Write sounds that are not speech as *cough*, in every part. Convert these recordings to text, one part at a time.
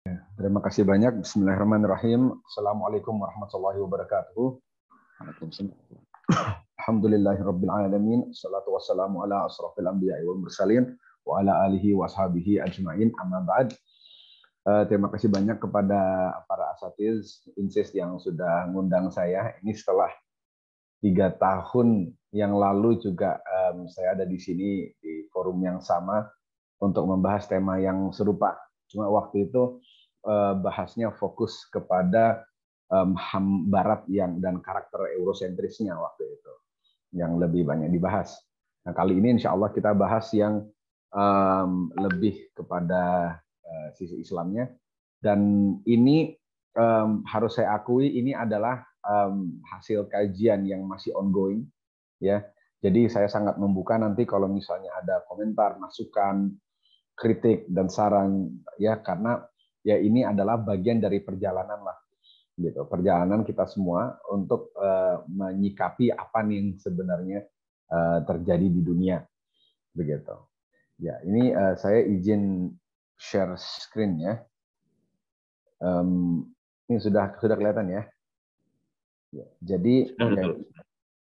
Terima kasih banyak. Bismillahirrahmanirrahim. Assalamualaikum warahmatullahi wabarakatuh. Alhamdulillahirabbil alamin. Salatu wassalamu ala asrafil anbiya'i wal mursalin wa ala alihi wa ashabihi ajmain. Amma ba'd. Uh, terima kasih banyak kepada para asatiz insist yang sudah ngundang saya. Ini setelah tiga tahun yang lalu juga um, saya ada di sini di forum yang sama untuk membahas tema yang serupa. Cuma waktu itu uh, bahasnya fokus kepada HAM Barat yang dan karakter eurosentrisnya waktu itu yang lebih banyak dibahas. Nah kali ini insya Allah kita bahas yang lebih kepada uh, sisi Islamnya dan ini harus saya akui ini adalah hasil kajian yang masih ongoing ya. Jadi saya sangat membuka nanti kalau misalnya ada komentar, masukan, kritik dan saran ya karena ya ini adalah bagian dari perjalanan lah gitu. Perjalanan kita semua untuk uh, menyikapi apa nih yang sebenarnya uh, terjadi di dunia begitu. Ya ini uh, saya izin share screen ya. Um, ini sudah sudah kelihatan ya, ya jadi oke. okay.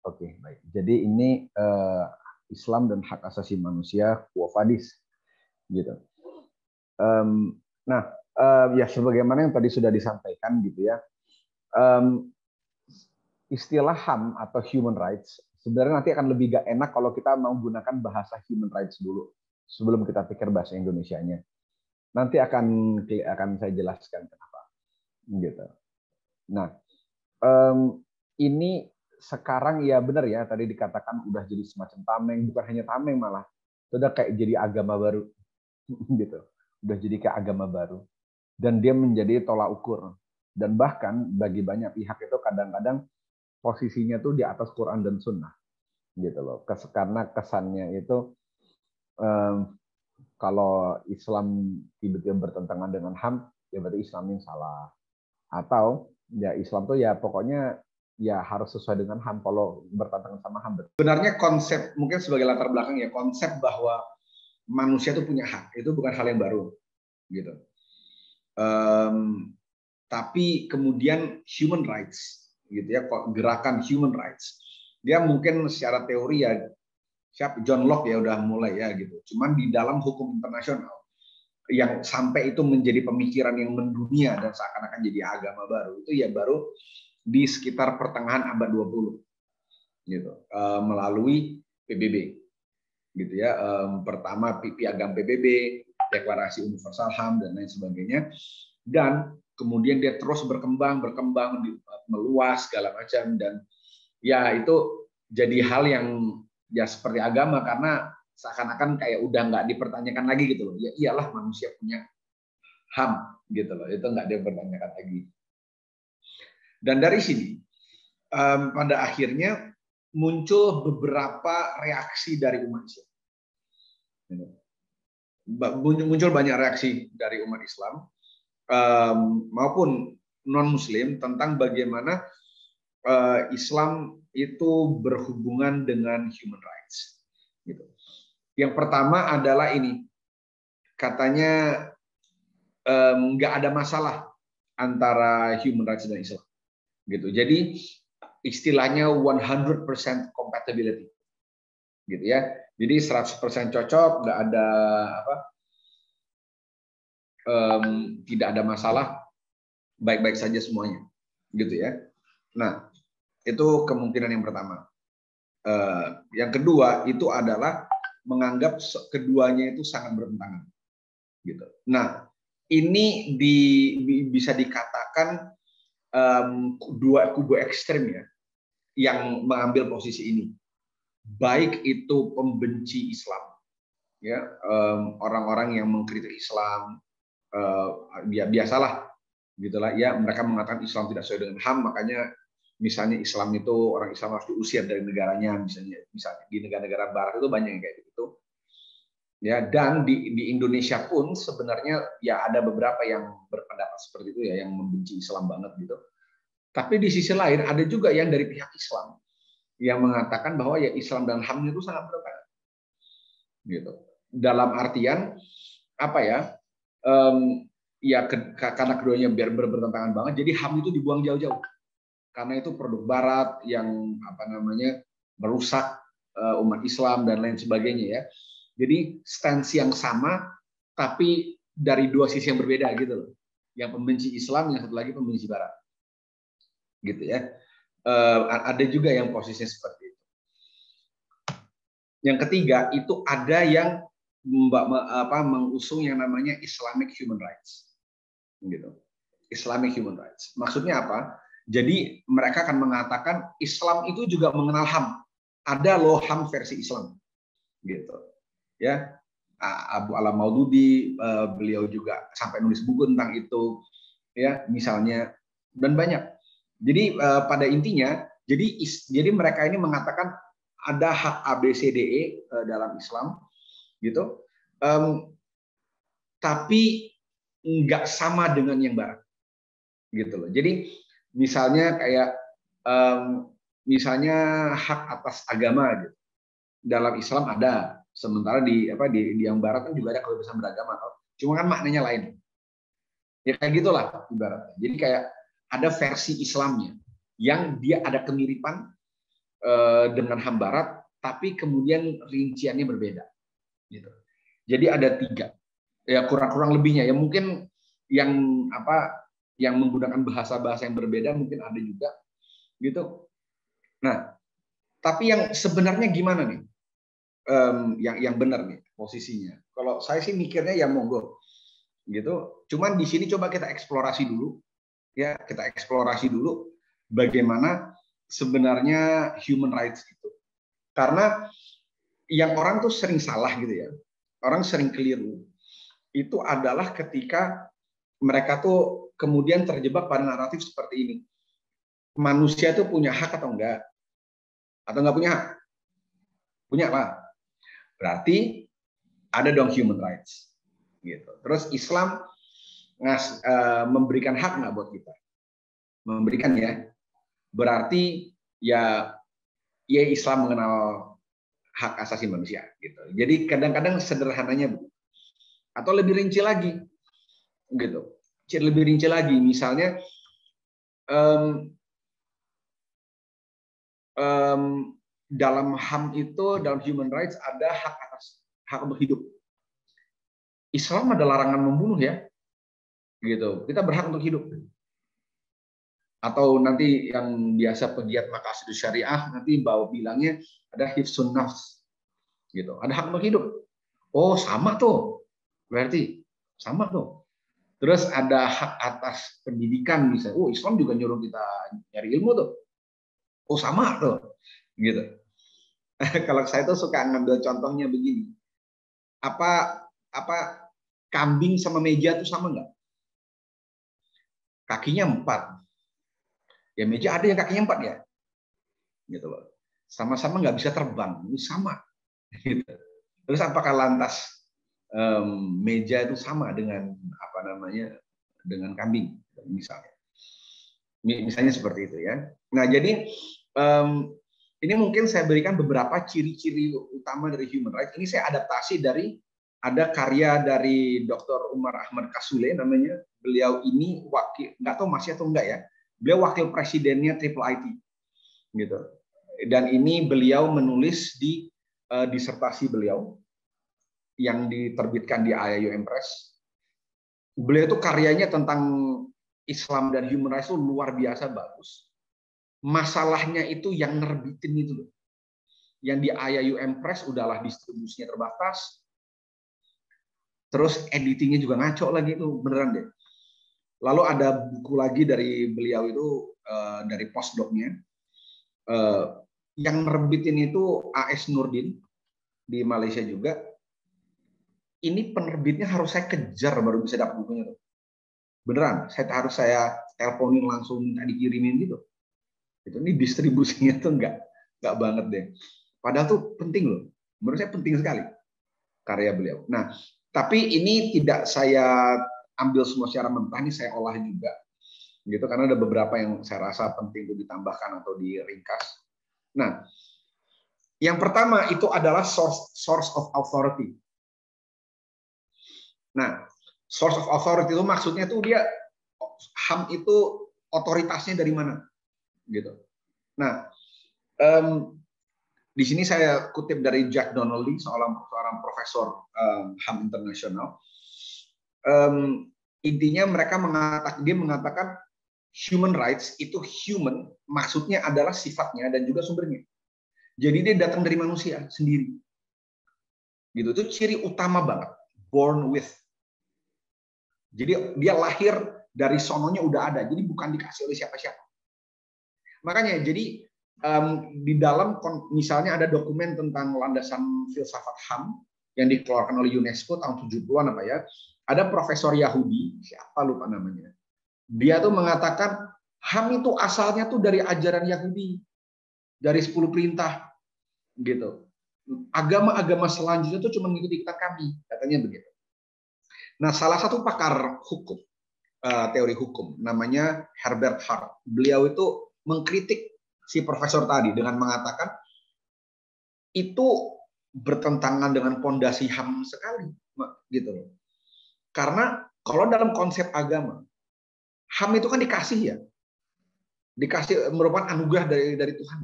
okay, baik. Jadi ini uh, Islam dan hak asasi manusia Wafadis gitu. Um, nah, uh, ya sebagaimana yang tadi sudah disampaikan gitu ya, um, istilah HAM atau human rights sebenarnya nanti akan lebih gak enak kalau kita mau gunakan bahasa human rights dulu sebelum kita pikir bahasa Indonesia-nya. Nanti akan akan saya jelaskan kenapa. Gitu. Nah, um, ini sekarang ya benar ya tadi dikatakan udah jadi semacam tameng, bukan hanya tameng malah sudah kayak jadi agama baru *laughs* gitu. Udah jadi kayak agama baru. Dan dia menjadi tolak ukur. Dan bahkan bagi banyak pihak itu kadang-kadang posisinya tuh di atas Quran dan Sunnah gitu loh. Karena kesannya itu kalau Islam tiba-tiba bertentangan dengan HAM ya berarti Islam yang salah. Atau ya Islam tuh ya pokoknya ya harus sesuai dengan HAM. Kalau bertentangan sama HAM. Sebenarnya konsep mungkin sebagai latar belakang ya konsep bahwa manusia itu punya hak. Itu bukan hal yang baru gitu. Um, tapi kemudian human rights gitu ya gerakan human rights. Dia mungkin secara teori ya siap John Locke ya udah mulai ya gitu. Cuman di dalam hukum internasional yang sampai itu menjadi pemikiran yang mendunia dan seakan-akan jadi agama baru itu ya baru di sekitar pertengahan abad 20 gitu. Melalui PBB gitu ya. Um, pertama piagam PBB, deklarasi universal HAM dan lain sebagainya. Dan kemudian dia terus berkembang, berkembang, meluas segala macam dan ya itu jadi hal yang ya seperti agama karena seakan-akan kayak udah nggak dipertanyakan lagi gitu loh. Ya iyalah manusia punya HAM gitu loh. Itu nggak dipertanyakan lagi. Dan dari sini um, pada akhirnya muncul beberapa reaksi dari umat Islam. Muncul banyak reaksi dari umat Islam maupun non Muslim tentang bagaimana eh, Islam itu berhubungan dengan human rights. Gitu. Yang pertama adalah ini, katanya nggak ada masalah antara human rights dan Islam. Gitu. Jadi istilahnya 100% compatibility. Gitu ya. Jadi 100% cocok, nggak ada apa um, tidak ada masalah, baik-baik saja semuanya. Gitu ya. Nah, itu kemungkinan yang pertama. Uh, yang kedua itu adalah menganggap keduanya itu sangat bertentangan. Gitu. Nah, ini di, bisa dikatakan um, dua kubu ekstrem ya yang mengambil posisi ini. Baik itu pembenci Islam, ya orang-orang yang mengkritik Islam, uh, biasalah, gitulah. Ya mereka mengatakan Islam tidak sesuai dengan HAM, makanya misalnya Islam itu orang Islam harus diusir dari negaranya, misalnya, misalnya di negara-negara Barat itu banyak yang kayak gitu. Ya, dan di, di Indonesia pun sebenarnya ya ada beberapa yang berpendapat seperti itu ya, yang membenci Islam banget gitu tapi di sisi lain ada juga yang dari pihak Islam yang mengatakan bahwa ya Islam dan HAM itu sangat bertentangan. Gitu. Dalam artian apa ya? Um, ya ke, karena keduanya biar ber bertentangan banget, jadi HAM itu dibuang jauh-jauh. Karena itu produk Barat yang apa namanya merusak uh, umat Islam dan lain sebagainya ya. Jadi stance yang sama, tapi dari dua sisi yang berbeda gitu loh. Yang pembenci Islam, yang satu lagi pembenci Barat, gitu ya. Uh, ada juga yang posisinya seperti itu. Yang ketiga itu ada yang apa mengusung yang namanya Islamic Human Rights gitu. Islamic human rights. Maksudnya apa? Jadi mereka akan mengatakan Islam itu juga mengenal HAM. Ada loh HAM versi Islam. Gitu. Ya. Abu Alam Maududi eh, beliau juga sampai nulis buku tentang itu ya misalnya dan banyak. Jadi eh, pada intinya jadi jadi mereka ini mengatakan ada hak ABCDE eh, dalam Islam gitu. Um, tapi nggak sama dengan yang barat gitu loh. Jadi misalnya kayak um, misalnya hak atas agama gitu. Dalam Islam ada sementara di apa di, di yang barat kan juga ada kebebasan beragama cuma kan maknanya lain. Ya kayak gitulah ibaratnya. Jadi kayak ada versi Islamnya yang dia ada kemiripan uh, dengan ham barat tapi kemudian rinciannya berbeda gitu. Jadi ada tiga. Ya kurang-kurang lebihnya. Ya mungkin yang apa yang menggunakan bahasa-bahasa yang berbeda mungkin ada juga gitu. Nah tapi yang sebenarnya gimana nih? Um, yang yang benar nih posisinya. Kalau saya sih mikirnya ya monggo gitu. Cuman di sini coba kita eksplorasi dulu ya kita eksplorasi dulu bagaimana sebenarnya human rights itu karena yang orang tuh sering salah gitu ya orang sering keliru itu adalah ketika mereka tuh kemudian terjebak pada naratif seperti ini. Manusia itu punya hak atau enggak? Atau enggak punya hak? Punya lah. Berarti ada dong human rights. Gitu. Terus Islam ngas, uh, memberikan hak nggak buat kita? Memberikan ya. Berarti ya ya Islam mengenal hak asasi manusia gitu. Jadi kadang-kadang sederhananya atau lebih rinci lagi gitu lebih rinci lagi misalnya um, um, dalam ham itu dalam human rights ada hak atas hak untuk hidup Islam ada larangan membunuh ya gitu kita berhak untuk hidup atau nanti yang biasa pegiat makasid syariah nanti bawa bilangnya ada hifsun nafs gitu ada hak untuk hidup oh sama tuh Berarti sama tuh. Terus ada hak atas pendidikan misalnya. Oh, Islam juga nyuruh kita nyari ilmu tuh. Oh, sama tuh. Gitu. *laughs* Kalau saya tuh suka ngambil contohnya begini. Apa apa kambing sama meja tuh sama nggak? Kakinya empat. Ya meja ada yang kakinya empat ya. Gitu loh. Sama-sama nggak bisa terbang. Ini sama. *laughs* Gitu. Terus apakah lantas um, meja itu sama dengan apa namanya dengan kambing misalnya misalnya seperti itu ya nah jadi um, ini mungkin saya berikan beberapa ciri-ciri utama dari human rights ini saya adaptasi dari ada karya dari Dr. Umar Ahmad Kasule namanya beliau ini wakil nggak tahu masih atau enggak ya beliau wakil presidennya Triple IT gitu dan ini beliau menulis di uh, disertasi beliau yang diterbitkan di IAUM Press. Beliau itu karyanya tentang Islam dan human rights itu luar biasa bagus. Masalahnya itu yang nerbitin itu loh. Yang di IAUM Press udahlah distribusinya terbatas. Terus editingnya juga ngaco lagi itu beneran deh. Lalu ada buku lagi dari beliau itu eh, dari postdocnya eh, yang nerbitin itu AS Nurdin di Malaysia juga ini penerbitnya harus saya kejar baru bisa dapat bukunya tuh. Beneran, saya harus saya teleponin langsung minta dikirimin gitu. Itu ini distribusinya tuh enggak enggak banget deh. Padahal tuh penting loh. Menurut saya penting sekali karya beliau. Nah, tapi ini tidak saya ambil semua secara mentah, ini saya olah juga. Gitu karena ada beberapa yang saya rasa penting untuk ditambahkan atau diringkas. Nah, yang pertama itu adalah source source of authority. Nah, Source of authority itu maksudnya tuh dia HAM itu otoritasnya dari mana, gitu. Nah, um, di sini saya kutip dari Jack Donnelly, seorang seorang profesor um, HAM internasional. Um, intinya mereka mengatakan dia mengatakan human rights itu human maksudnya adalah sifatnya dan juga sumbernya. Jadi dia datang dari manusia sendiri. Gitu itu ciri utama banget, born with. Jadi dia lahir dari sononya udah ada, jadi bukan dikasih oleh siapa-siapa. Makanya jadi um, di dalam misalnya ada dokumen tentang landasan filsafat HAM yang dikeluarkan oleh UNESCO tahun 70-an apa ya. Ada profesor Yahudi, siapa lupa namanya. Dia tuh mengatakan HAM itu asalnya tuh dari ajaran Yahudi. Dari 10 perintah gitu. Agama-agama selanjutnya tuh cuma mengikuti kita kami, katanya begitu. Nah, salah satu pakar hukum, uh, teori hukum, namanya Herbert Hart. Beliau itu mengkritik si profesor tadi dengan mengatakan itu bertentangan dengan pondasi HAM sekali, gitu. Karena kalau dalam konsep agama, HAM itu kan dikasih ya, dikasih merupakan anugerah dari dari Tuhan.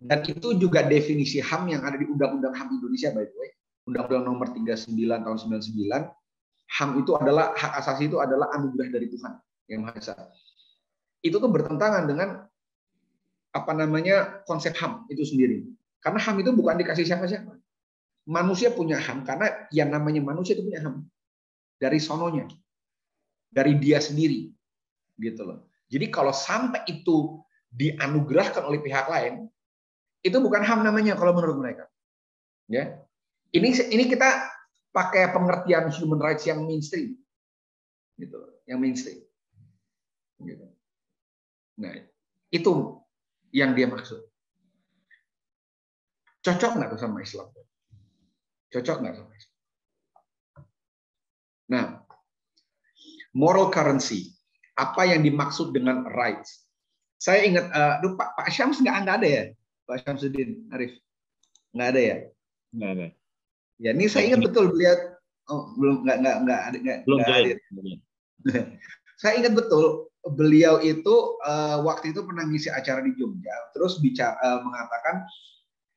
Dan itu juga definisi HAM yang ada di Undang-Undang HAM Indonesia by the way, Undang-Undang Nomor 39 tahun 99, HAM itu adalah hak asasi itu adalah anugerah dari Tuhan yang Maha Esa. Itu tuh bertentangan dengan apa namanya konsep HAM itu sendiri. Karena HAM itu bukan dikasih siapa-siapa. Manusia punya HAM karena yang namanya manusia itu punya HAM dari sononya, dari dia sendiri, gitu loh. Jadi kalau sampai itu dianugerahkan oleh pihak lain, itu bukan HAM namanya kalau menurut mereka. Ya, ini ini kita pakai pengertian human rights yang mainstream, gitu, yang mainstream. Gitu. Nah, itu yang dia maksud. Cocok nggak sama Islam? Cocok nggak sama Islam? Nah, moral currency. Apa yang dimaksud dengan rights? Saya ingat, uh, Pak, Pak Syams nggak ada ya? Pak Syamsuddin Arif? Nggak ada ya? Nggak ada. Ya, ini saya ingat betul beliau oh, belum nggak nggak nggak nggak belum nggak hadir. *laughs* saya ingat betul beliau itu uh, waktu itu pernah ngisi acara di Jogja, terus bicara uh, mengatakan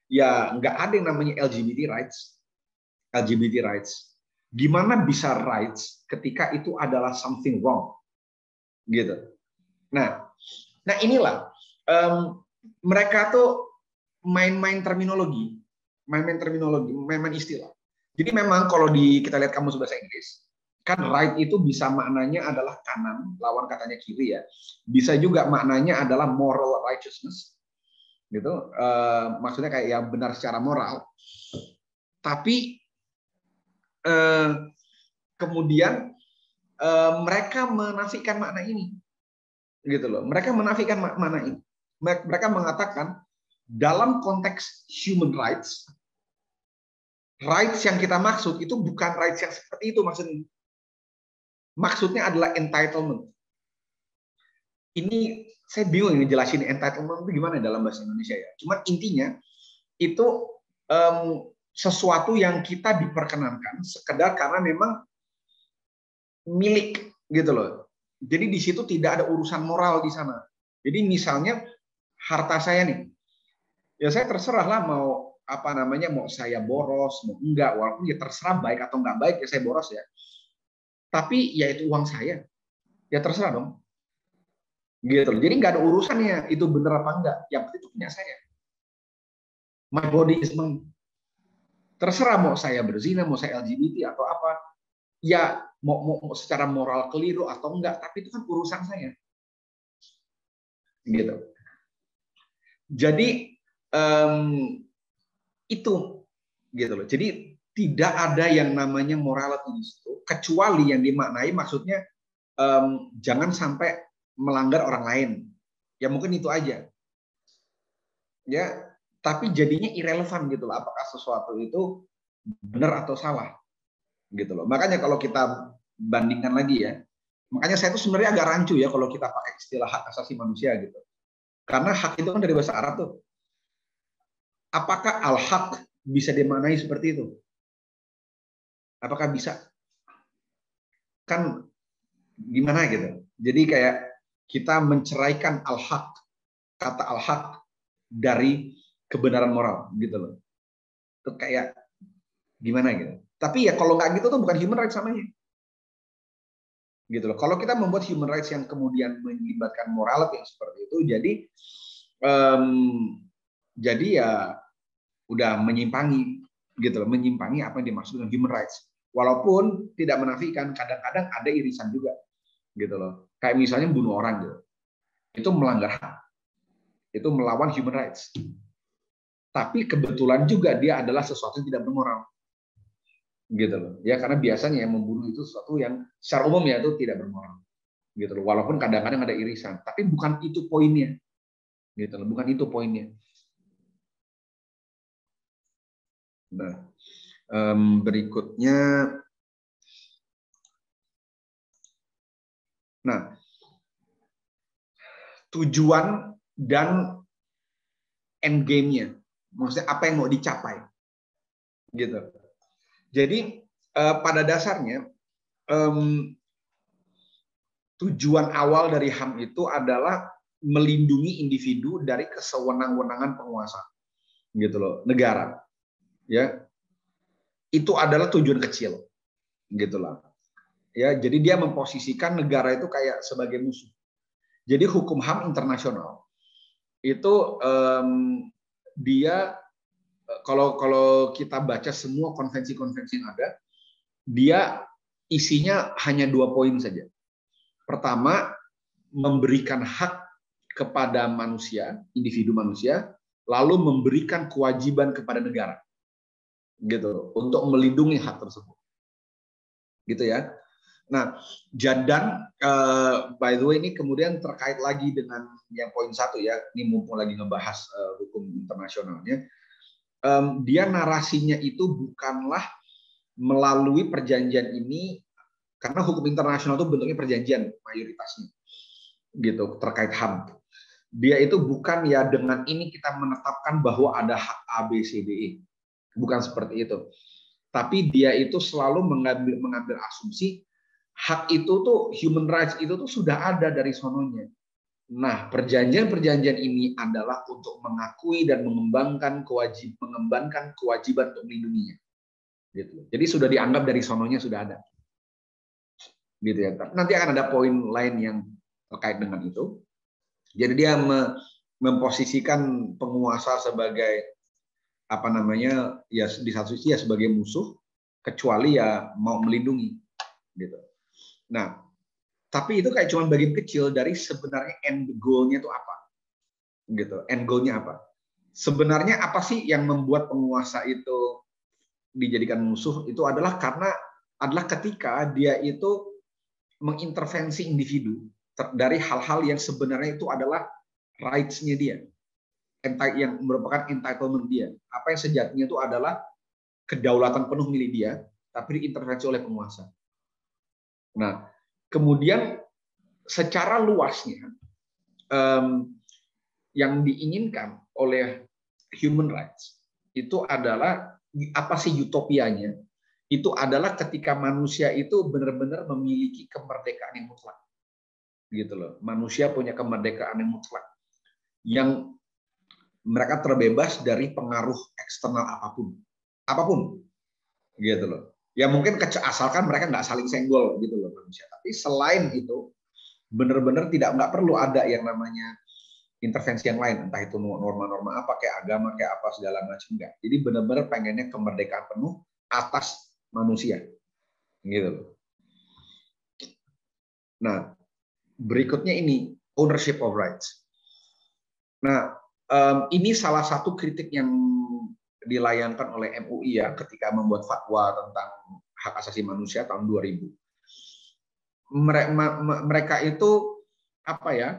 ya nggak ada yang namanya LGBT rights, LGBT rights. Gimana bisa rights ketika itu adalah something wrong, gitu. Nah, nah inilah um, mereka tuh main-main terminologi, main-main terminologi, main-main istilah. Jadi memang kalau di kita lihat kamus bahasa Inggris, kan right itu bisa maknanya adalah kanan, lawan katanya kiri ya. Bisa juga maknanya adalah moral righteousness. Gitu. Uh, maksudnya kayak yang benar secara moral. Tapi uh, kemudian uh, mereka menafikan makna ini. Gitu loh. Mereka menafikan makna ini. Mereka mengatakan dalam konteks human rights rights yang kita maksud itu bukan rights yang seperti itu maksudnya maksudnya adalah entitlement. Ini saya bingung ini jelasin entitlement itu gimana dalam bahasa Indonesia ya. Cuma intinya itu um, sesuatu yang kita diperkenankan sekedar karena memang milik gitu loh. Jadi di situ tidak ada urusan moral di sana. Jadi misalnya harta saya nih, ya saya terserah lah mau apa namanya mau saya boros mau enggak walaupun ya terserah baik atau enggak baik ya saya boros ya tapi ya itu uang saya. Ya terserah dong. Gitu. Jadi nggak ada urusannya itu bener apa enggak. Yang penting itu punya saya. My body is mine. Terserah mau saya berzina, mau saya LGBT atau apa. Ya mau, mau, mau secara moral keliru atau enggak, tapi itu kan urusan saya. Gitu. Jadi um, itu gitu loh. Jadi tidak ada yang namanya morality di situ kecuali yang dimaknai maksudnya um, jangan sampai melanggar orang lain. Ya mungkin itu aja. Ya tapi jadinya irrelevan gitu loh apakah sesuatu itu benar atau salah gitu loh. Makanya kalau kita bandingkan lagi ya makanya saya tuh sebenarnya agak rancu ya kalau kita pakai istilah hak asasi manusia gitu. Karena hak itu kan dari bahasa Arab tuh. Apakah al hak bisa dimaknai seperti itu Apakah bisa? kan gimana gitu. Jadi kayak kita menceraikan al-haq, kata al-haq dari kebenaran moral gitu loh. Itu kayak gimana gitu. Tapi ya kalau nggak gitu tuh bukan human rights namanya. Gitu loh. Kalau kita membuat human rights yang kemudian melibatkan morality yang seperti itu, jadi um, jadi ya udah menyimpangi gitu loh, menyimpangi apa yang dimaksud dengan human rights. Walaupun tidak menafikan kadang-kadang ada irisan juga gitu loh. Kayak misalnya bunuh orang gitu. Itu melanggar hak. Itu melawan human rights. Tapi kebetulan juga dia adalah sesuatu yang tidak bermoral. Gitu loh. Ya karena biasanya yang membunuh itu sesuatu yang secara umum ya itu tidak bermoral. Gitu loh. Walaupun kadang-kadang ada irisan, tapi bukan itu poinnya. Gitu loh, bukan itu poinnya. Nah, berikutnya Nah, tujuan dan end game-nya. Maksudnya apa yang mau dicapai. Gitu. Jadi eh, pada dasarnya tujuan awal dari HAM itu adalah melindungi individu dari kesewenang-wenangan penguasa. Gitu loh, negara. Ya. Itu adalah tujuan kecil. Gitu lah. Ya jadi dia memposisikan negara itu kayak sebagai musuh. Jadi hukum ham internasional itu um, dia kalau kalau kita baca semua konvensi-konvensi yang ada dia isinya hanya dua poin saja. Pertama memberikan hak kepada manusia individu manusia lalu memberikan kewajiban kepada negara gitu untuk melindungi hak tersebut gitu ya Nah, jadan uh, by the way ini kemudian terkait lagi dengan yang poin satu ya, ini mumpung lagi ngebahas uh, hukum internasionalnya. Um, dia narasinya itu bukanlah melalui perjanjian ini karena hukum internasional itu bentuknya perjanjian mayoritasnya gitu terkait HAM. Dia itu bukan ya dengan ini kita menetapkan bahwa ada hak A B C D E. Bukan seperti itu. Tapi dia itu selalu mengambil mengambil asumsi hak itu tuh human rights itu tuh sudah ada dari sononya. Nah, perjanjian-perjanjian ini adalah untuk mengakui dan mengembangkan kewajib mengembangkan kewajiban untuk melindunginya. Gitu. Jadi sudah dianggap dari sononya sudah ada. Gitu ya. Nanti akan ada poin lain yang terkait dengan itu. Jadi dia memposisikan penguasa sebagai apa namanya ya di satu sisi ya sebagai musuh kecuali ya mau melindungi gitu. Nah, tapi itu kayak cuma bagian kecil dari sebenarnya end goal-nya itu apa. Gitu, end goal-nya apa. Sebenarnya apa sih yang membuat penguasa itu dijadikan musuh itu adalah karena adalah ketika dia itu mengintervensi individu dari hal-hal yang sebenarnya itu adalah rights-nya dia. Yang merupakan entitlement dia. Apa yang sejatinya itu adalah kedaulatan penuh milik dia, tapi diintervensi oleh penguasa. Nah, kemudian secara luasnya um, yang diinginkan oleh human rights itu adalah apa sih utopianya? Itu adalah ketika manusia itu benar-benar memiliki kemerdekaan yang mutlak. Gitu loh. Manusia punya kemerdekaan yang mutlak. Yang mereka terbebas dari pengaruh eksternal apa pun. Apa pun. Gitu loh ya mungkin asalkan mereka nggak saling senggol gitu loh manusia. Tapi selain itu benar-benar tidak nggak perlu ada yang namanya intervensi yang lain, entah itu norma-norma apa kayak agama kayak apa segala macam enggak. Jadi benar-benar pengennya kemerdekaan penuh atas manusia, gitu loh. Nah, berikutnya ini ownership of rights. Nah, um, ini salah satu kritik yang dilayangkan oleh MUI ya ketika membuat fatwa tentang hak asasi manusia tahun 2000. Mereka itu apa ya?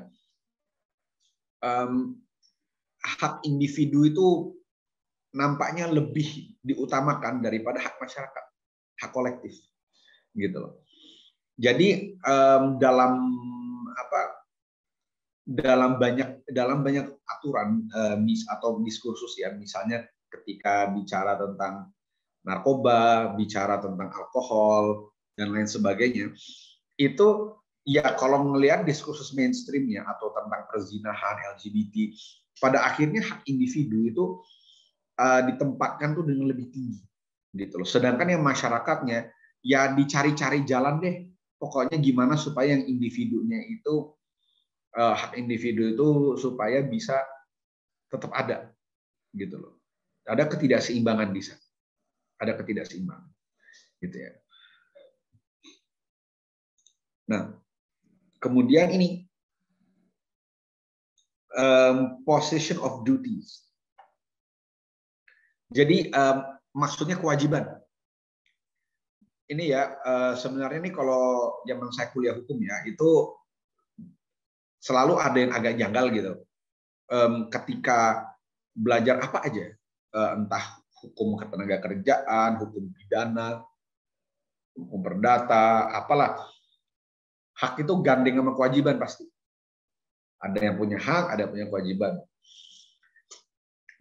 Um, hak individu itu nampaknya lebih diutamakan daripada hak masyarakat, hak kolektif, gitu loh. Jadi um, dalam apa? Dalam banyak dalam banyak aturan uh, mis atau diskursus ya, misalnya ketika bicara tentang narkoba, bicara tentang alkohol, dan lain sebagainya itu ya kalau melihat diskursus mainstreamnya atau tentang perzinahan LGBT pada akhirnya hak individu itu uh, ditempatkan tuh dengan lebih tinggi gitu loh. Sedangkan yang masyarakatnya ya dicari-cari jalan deh. Pokoknya gimana supaya yang individunya itu uh, hak individu itu supaya bisa tetap ada gitu loh ada ketidakseimbangan di sana ada ketidakseimbangan gitu ya nah Kemudian ini um, position of duties. Jadi um, maksudnya kewajiban. Ini ya uh, sebenarnya ini kalau zaman saya kuliah hukum ya itu selalu ada yang agak janggal gitu. Um, ketika belajar apa aja, uh, entah hukum ketenaga kerjaan, hukum pidana, hukum perdata, apalah hak itu gandeng sama kewajiban pasti. Ada yang punya hak, ada yang punya kewajiban.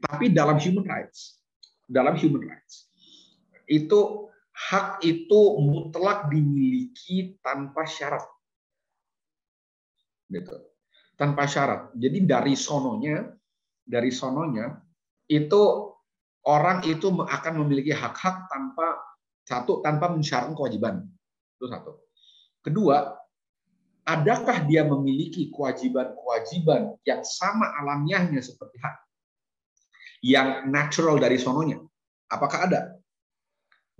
Tapi dalam human rights, dalam human rights, itu hak itu mutlak dimiliki tanpa syarat. Gitu. Tanpa syarat. Jadi dari sononya, dari sononya itu orang itu akan memiliki hak-hak tanpa satu tanpa mensyaratkan kewajiban. Itu satu. Kedua, adakah dia memiliki kewajiban-kewajiban yang sama alamiahnya seperti hak yang natural dari sononya? Apakah ada?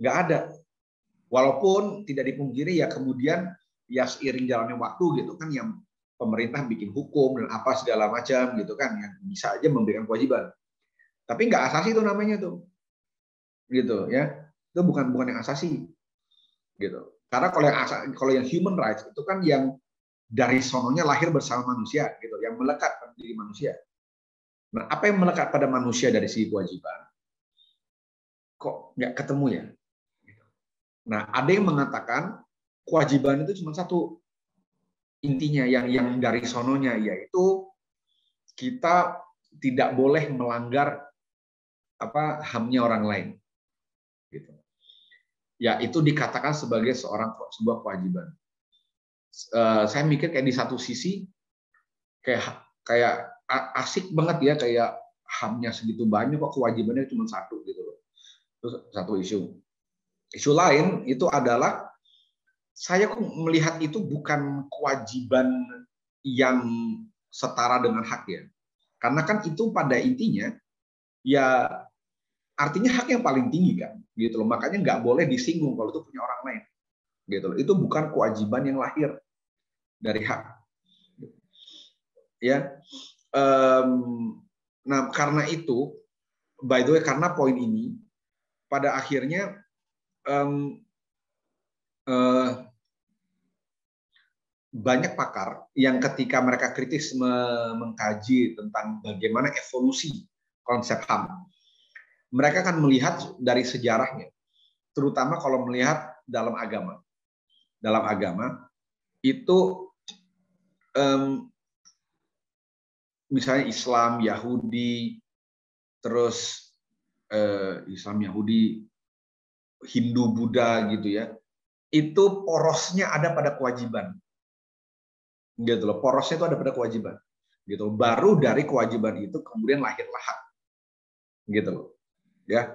Nggak ada. Walaupun tidak dipungkiri ya kemudian ya seiring jalannya waktu gitu kan yang pemerintah bikin hukum dan apa segala macam gitu kan yang bisa aja memberikan kewajiban. Tapi nggak asasi itu namanya tuh. Gitu ya. Itu bukan bukan yang asasi. Gitu. Karena kalau yang asasi, kalau yang human rights itu kan yang dari sononya lahir bersama manusia gitu yang melekat pada diri manusia. Nah, apa yang melekat pada manusia dari segi kewajiban? Kok nggak ketemu ya? Gitu. Nah, ada yang mengatakan kewajiban itu cuma satu intinya yang yang dari sononya yaitu kita tidak boleh melanggar apa hamnya orang lain. Gitu. Ya, itu dikatakan sebagai seorang sebuah kewajiban. Eh, saya mikir kayak di satu sisi kayak kayak asik banget ya kayak hamnya segitu banyak kok kewajibannya cuma satu gitu loh. Terus satu isu. Isu lain itu adalah saya kok melihat itu bukan kewajiban yang setara dengan hak ya. Karena kan itu pada intinya ya artinya hak yang paling tinggi kan gitu loh. Makanya nggak boleh disinggung kalau itu punya orang lain. Gitu loh. Itu bukan kewajiban yang lahir dari hak. Ya, um, nah karena itu, by the way karena poin ini, pada akhirnya um, uh, banyak pakar yang ketika mereka kritis mengkaji tentang bagaimana evolusi konsep HAM, mereka akan melihat dari sejarahnya, terutama kalau melihat dalam agama. Dalam agama itu um, misalnya Islam, Yahudi, terus uh, Islam, Yahudi, Hindu, Buddha gitu ya, itu porosnya ada pada kewajiban. Gitu loh, porosnya itu ada pada kewajiban. Gitu loh. Baru dari kewajiban itu kemudian lahirlah hak. Gitu loh. Ya.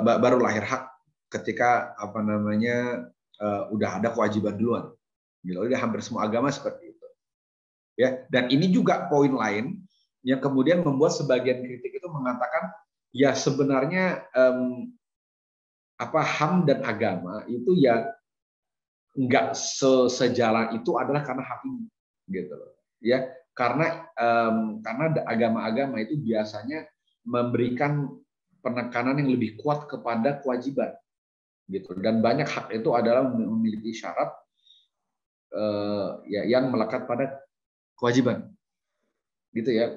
baru lahir hak ketika apa namanya uh, udah ada kewajiban duluan. Gitu. Udah hampir semua agama seperti ya dan ini juga poin lain yang kemudian membuat sebagian kritik itu mengatakan ya sebenarnya um, apa ham dan agama itu ya nggak sejalan itu adalah karena hak ini gitu ya karena um, karena agama-agama itu biasanya memberikan penekanan yang lebih kuat kepada kewajiban gitu dan banyak hak itu adalah memiliki syarat uh, ya yang melekat pada kewajiban. Gitu ya.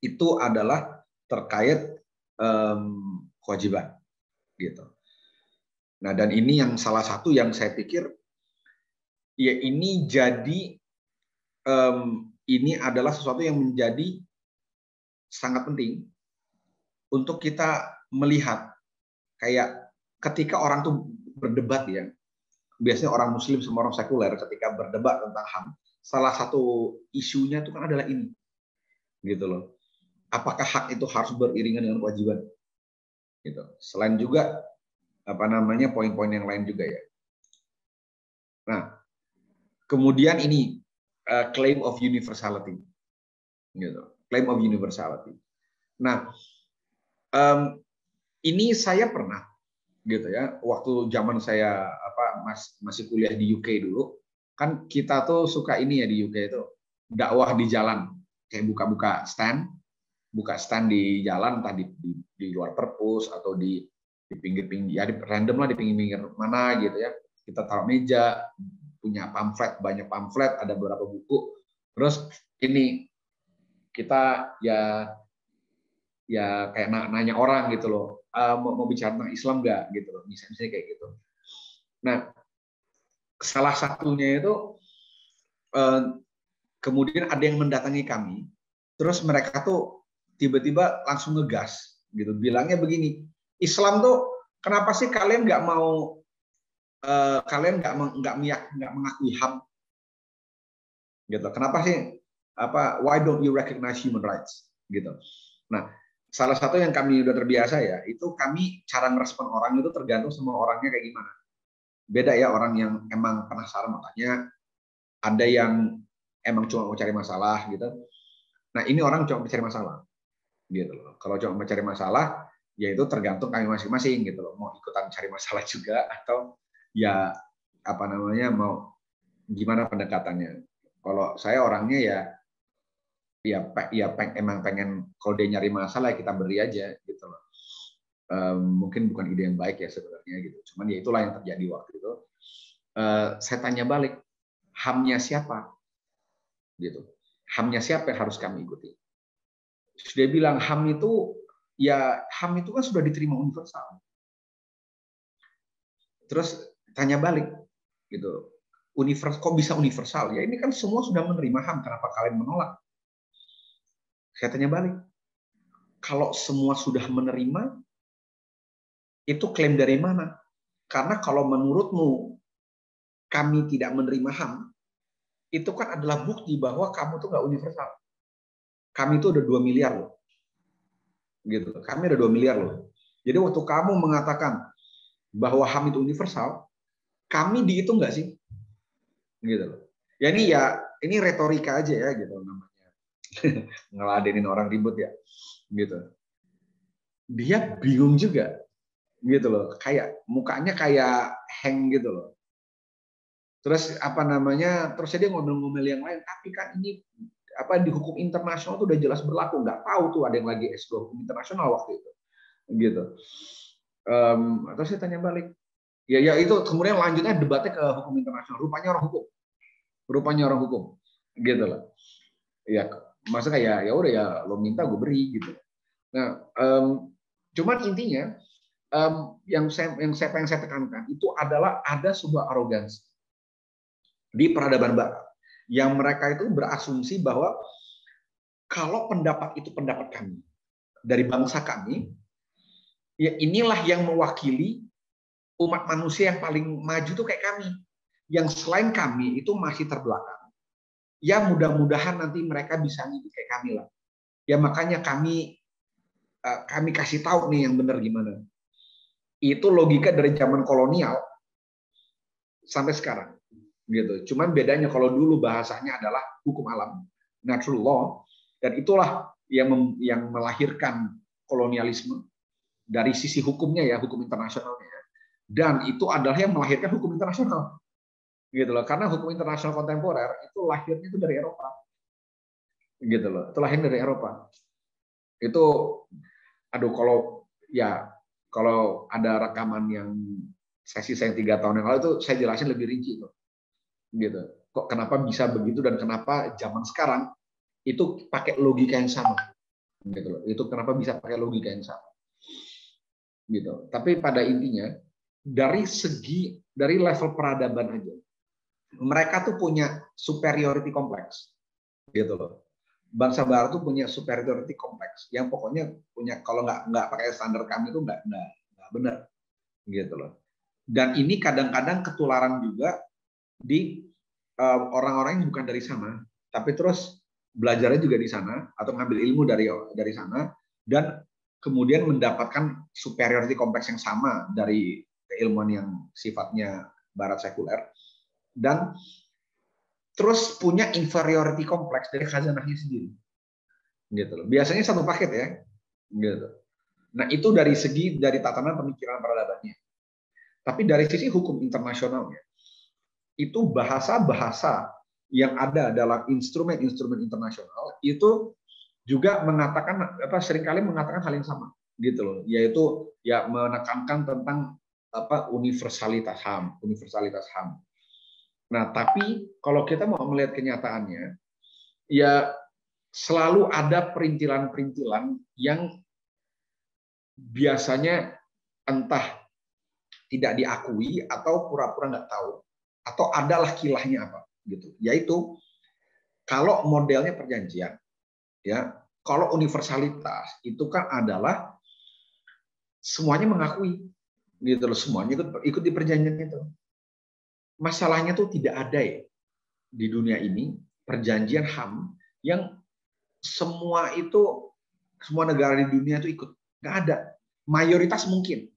Itu adalah terkait um, kewajiban. Gitu. Nah, dan ini yang salah satu yang saya pikir ya ini jadi um, ini adalah sesuatu yang menjadi sangat penting untuk kita melihat kayak ketika orang tuh berdebat ya biasanya orang Muslim sama orang sekuler ketika berdebat tentang HAM, salah satu isunya itu kan adalah ini, gitu loh. Apakah hak itu harus beriringan dengan kewajiban? Gitu. Selain juga apa namanya poin-poin yang lain juga ya. Nah, kemudian ini uh, claim of universality, gitu. Claim of universality. Nah, um, ini saya pernah gitu ya waktu zaman saya apa mas, masih kuliah di UK dulu kan kita tuh suka ini ya di UK itu dakwah di jalan kayak buka-buka stand buka stand di jalan tadi di, di, luar perpus atau di di pinggir-pinggir ya di random lah di pinggir-pinggir mana gitu ya. Kita taruh meja punya pamflet banyak pamflet ada beberapa buku. Terus ini kita ya ya kayak nanya orang gitu loh uh, mau, mau bicara tentang Islam nggak? Gitu loh misalnya, kayak gitu. Nah salah satunya itu uh, kemudian ada yang mendatangi kami terus mereka tuh tiba-tiba langsung ngegas gitu bilangnya begini Islam tuh kenapa sih kalian nggak mau uh, kalian nggak nggak nggak mengakui ham gitu kenapa sih apa why don't you recognize human rights gitu nah salah satu yang kami udah terbiasa ya, itu kami cara ngerespon orang itu tergantung sama orangnya kayak gimana. Beda ya orang yang emang penasaran makanya ada yang emang cuma mau cari masalah gitu. Nah ini orang cuma mencari masalah gitu loh. Kalau cuma mencari masalah, ya itu tergantung kami masing-masing gitu loh. Mau ikutan cari masalah *laughs* juga atau ya apa namanya mau gimana pendekatannya. Kalau saya orangnya ya ya ya peng, emang pengen kalau dia nyari masalah ya kita beri aja gitu loh. Um, mungkin bukan ide yang baik ya sebenarnya gitu. Cuman ya itulah yang terjadi waktu itu. Uh, saya tanya balik, hamnya siapa? Gitu. Hamnya siapa yang harus kami ikuti? Sudah bilang ham itu ya ham itu kan sudah diterima universal. Terus tanya balik gitu. Universal kok bisa universal? Ya ini kan semua sudah menerima ham, kenapa kalian menolak? Saya tanya balik. Kalau semua sudah menerima, itu klaim dari mana? Karena kalau menurutmu kami tidak menerima HAM, itu kan adalah bukti bahwa kamu tuh nggak universal. Kami itu udah 2 miliar loh. Gitu. Kami ada 2 miliar loh. Jadi waktu kamu mengatakan bahwa HAM itu universal, kami dihitung nggak sih? Gitu loh. Ya ini ya ini retorika aja ya gitu namanya. *laughs* ngeladenin orang ribut ya gitu dia bingung juga gitu loh kayak mukanya kayak hang gitu loh terus apa namanya terus dia ngomel-ngomel yang lain tapi kan ini apa di hukum internasional tuh udah jelas berlaku. Nggak tahu tuh ada yang lagi S2 hukum internasional waktu itu. Gitu. Um, terus saya tanya balik. Ya ya itu kemudian lanjutnya debatnya ke hukum internasional. Rupanya orang hukum. Rupanya orang hukum. Gitu loh ya masa kayak ya udah ya lo minta gue beri gitu. Nah um, cuman intinya um, yang saya yang saya pengen saya tekankan itu adalah ada sebuah arogansi di peradaban barat yang mereka itu berasumsi bahwa kalau pendapat itu pendapat kami dari bangsa kami ya inilah yang mewakili umat manusia yang paling maju tuh kayak kami yang selain kami itu masih terbelakang ya mudah-mudahan nanti mereka bisa ngikut kayak kami lah. Ya makanya kami eh, kami kasih tahu nih yang benar gimana. Itu logika dari zaman kolonial sampai sekarang. Gitu. Cuman bedanya kalau dulu bahasanya adalah hukum alam, natural law, dan itulah yang yang melahirkan kolonialisme dari sisi hukumnya ya, hukum internasionalnya. Dan itu adalah yang melahirkan hukum internasional gitu loh karena hukum internasional kontemporer itu lahirnya itu dari Eropa gitu loh itu lahir dari Eropa itu aduh kalau ya kalau ada rekaman yang sesi saya tiga tahun yang lalu itu saya jelasin lebih rinci tuh gitu. Kok kenapa bisa begitu dan kenapa zaman sekarang itu pakai logika yang sama? Gitu loh. Itu kenapa bisa pakai logika yang sama? Gitu. Tapi pada intinya dari segi dari level peradaban aja mereka tuh punya superiority complex. Gitu loh. Bangsa barat tuh punya superiority complex. Yang pokoknya punya kalau nggak nggak pakai standar kami tuh nggak nggak benar. Gitu loh. Dan ini kadang-kadang ketularan juga di orang-orang yang bukan dari sana, tapi terus belajarnya juga di sana atau ngambil ilmu dari dari sana dan kemudian mendapatkan superiority kompleks yang sama dari keilmuan yang sifatnya barat sekuler dan terus punya inferiority kompleks dari khazanahnya sendiri. Gitu loh. Biasanya satu paket ya. Gitu. Nah, itu dari segi dari tatanan pemikiran peradabannya. Tapi dari sisi hukum internasionalnya, itu bahasa-bahasa yang ada dalam instrumen-instrumen internasional itu juga mengatakan apa sering kali mengatakan hal yang sama gitu loh. Yaitu ya menekankan tentang apa universalitas HAM universalitas HAM. Nah tapi kalau kita mau melihat kenyataannya ya selalu ada perintilan-perintilan yang biasanya entah tidak diakui atau pura-pura nggak tahu atau adalah kilahnya apa gitu. Yaitu kalau modelnya perjanjian ya kalau universalitas itu kan adalah semuanya mengakui gitu loh semuanya ikut ikut di perjanjian itu. Masalahnya tuh tidak ada ya di dunia ini perjanjian HAM yang semua itu semua negara di dunia itu ikut. Nggak ada. Mayoritas mungkin.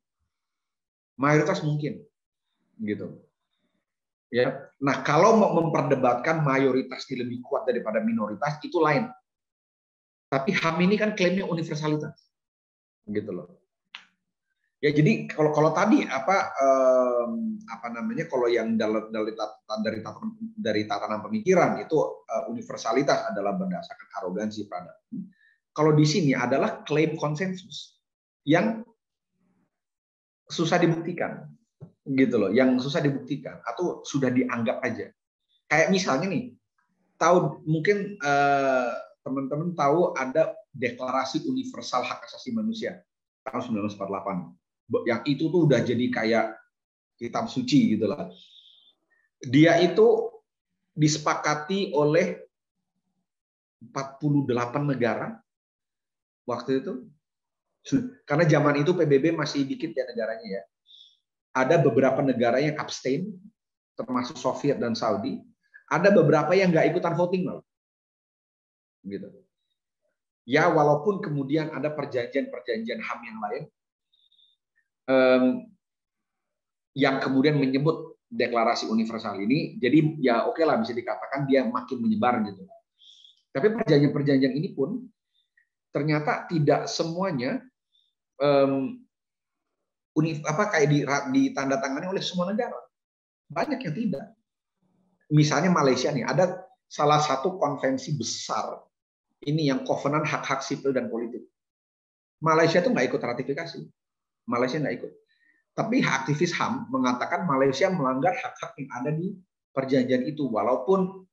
Mayoritas mungkin gitu ya. Nah kalau mau memperdebatkan mayoritas ini lebih kuat daripada minoritas itu lain. Tapi HAM ini kan klaimnya universalitas. Gitu loh. Ya jadi kalau kalau tadi apa um, apa namanya kalau yang dari dari dari tatanan, dari tatanan pemikiran itu uh, universalitas adalah berdasarkan arogansi peradaban kalau di sini adalah klaim konsensus yang susah dibuktikan gitu loh yang susah dibuktikan atau sudah dianggap aja. Kayak misalnya nih tahu mungkin eh, teman-teman tahu ada deklarasi universal hak asasi manusia tahun 1948 yang itu tuh udah jadi kayak kitab suci gitu lah. Dia itu disepakati oleh 48 negara waktu itu. Karena zaman itu PBB masih dikit ya negaranya ya. Ada beberapa negara yang abstain, termasuk Soviet dan Saudi. Ada beberapa yang nggak ikutan voting loh. Gitu. Ya walaupun kemudian ada perjanjian-perjanjian HAM yang lain um, yang kemudian menyebut deklarasi universal ini, jadi ya oke okay lah bisa dikatakan dia makin menyebar gitu. Tapi perjanjian-perjanjian ini pun ternyata tidak semuanya um, unif, apa kayak di, ditandatangani oleh semua negara. Banyak yang tidak. Misalnya Malaysia nih, ada salah satu konvensi besar ini yang covenant hak-hak sipil dan politik. Malaysia itu nggak ikut ratifikasi. Malaysia nggak ikut. Tapi aktivis HAM mengatakan Malaysia melanggar hak-hak yang ada di perjanjian itu, walaupun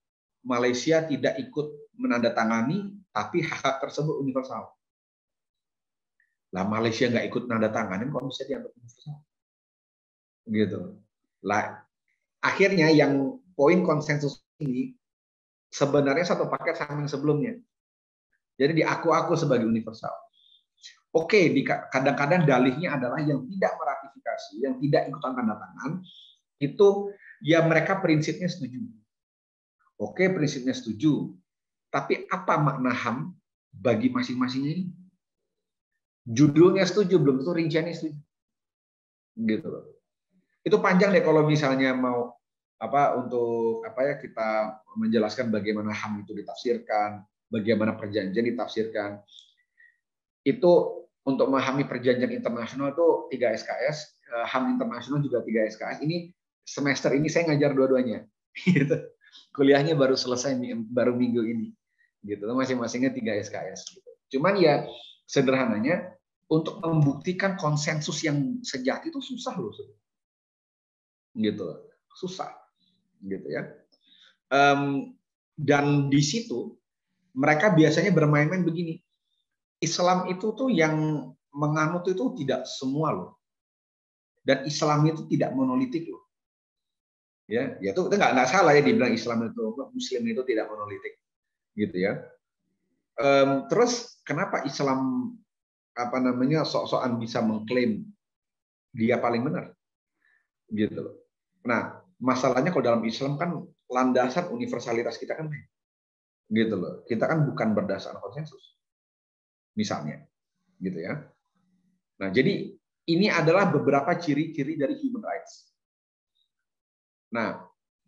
Malaysia tidak ikut menandatangani, tapi hak-hak tersebut universal. Lah Malaysia nggak ikut nanda tanganin kok bisa dianggap universal? Gitu. Lah akhirnya yang poin konsensus ini sebenarnya satu paket sama yang sebelumnya. Jadi diaku-aku sebagai universal. Oke, kadang-kadang dalihnya adalah yang tidak meratifikasi, yang tidak ikutan tanda tangan, itu ya mereka prinsipnya setuju. Oke, prinsipnya setuju. Tapi apa makna HAM bagi masing-masingnya ini? Judulnya setuju belum tentu rinciannya setuju. Gitu loh. Itu panjang deh kalau misalnya mau apa untuk apa ya kita menjelaskan bagaimana HAM itu ditafsirkan bagaimana perjanjian ditafsirkan. Itu untuk memahami perjanjian internasional itu tiga SKS eh, HAM internasional juga tiga SKS ini semester ini saya ngajar dua-duanya. *laughs* Gitu. Kuliahnya baru selesai baru minggu ini. Gitu. Masing-masingnya tiga SKS gitu. Cuman ya sederhananya untuk membuktikan konsensus yang sejati itu susah loh gitu. Susah. Gitu ya. Um, dan di situ mereka biasanya bermain-main begini. Islam itu tuh yang menganut itu tidak semua loh. Dan Islam itu tidak monolitik loh. Ya ya itu nggak nggak salah ya dibilang Islam itu Muslim itu tidak monolitik. Gitu ya. Um, terus kenapa Islam apa namanya sok-sokan bisa mengklaim dia paling benar. Gitu loh. Nah, masalahnya kalau dalam Islam kan landasan universalitas kita kan gitu loh. Kita kan bukan berdasarkan konsensus. Misalnya, gitu ya. Nah, jadi ini adalah beberapa ciri-ciri dari human rights. Nah,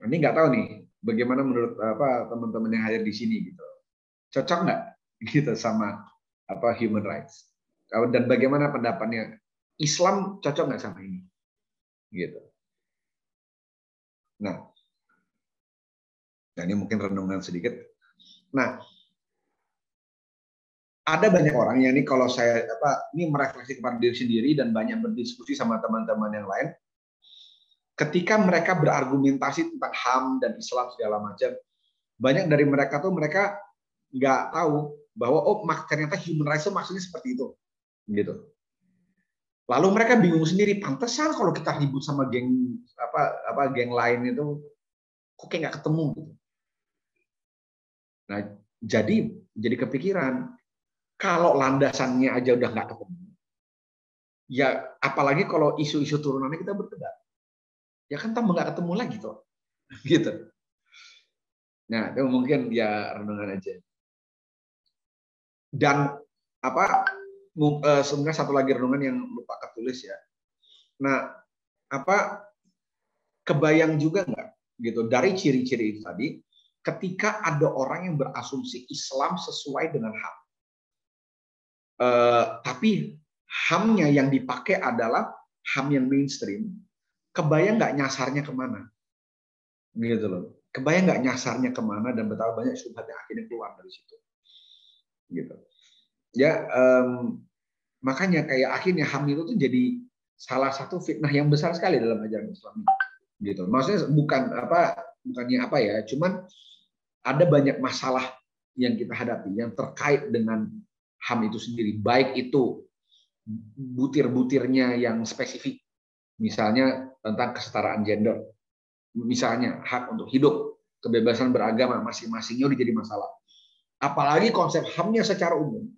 ini nggak tahu nih bagaimana menurut apa teman-teman yang hadir di sini gitu. Cocok nggak gitu sama apa human rights? Dan bagaimana pendapatnya Islam cocok nggak sama ini? Gitu. Nah, nah ini mungkin renungan sedikit. Nah, ada banyak orang yang ini kalau saya apa ini merefleksi kepada diri sendiri dan banyak berdiskusi sama teman-teman yang lain. Ketika mereka berargumentasi tentang HAM dan Islam segala macam, banyak dari mereka tuh mereka nggak tahu bahwa oh ternyata human rights itu maksudnya seperti itu, gitu. Lalu mereka bingung sendiri, pantesan kalau kita ribut sama geng apa apa geng lain itu kok kayak nggak ketemu gitu. Nah, jadi jadi kepikiran kalau landasannya aja udah nggak ketemu, ya apalagi kalau isu-isu turunannya kita berdebat, ya kan tambah nggak ketemu lagi tuh, *laughs* gitu. Nah, itu mungkin ya renungan aja. Dan apa eh, sebenarnya satu lagi renungan yang lupa ketulis ya. Nah, apa kebayang juga nggak gitu dari ciri-ciri itu tadi ketika ada orang yang berasumsi Islam sesuai dengan HAM. Uh, tapi HAM-nya yang dipakai adalah HAM yang mainstream. Kebayang nggak nyasarnya ke mana? Gitu loh. Kebayang nggak nyasarnya ke mana dan betapa banyak subhat yang akhirnya keluar dari situ. Gitu. Ya, um, makanya kayak akhirnya HAM itu jadi salah satu fitnah yang besar sekali dalam ajaran Islam gitu. Maksudnya bukan apa bukannya apa ya cuman ada banyak masalah yang kita hadapi yang terkait dengan ham itu sendiri. Baik itu butir-butirnya yang spesifik misalnya tentang kesetaraan gender misalnya hak untuk hidup kebebasan beragama masing-masingnya udah jadi masalah. Apalagi konsep hamnya secara umum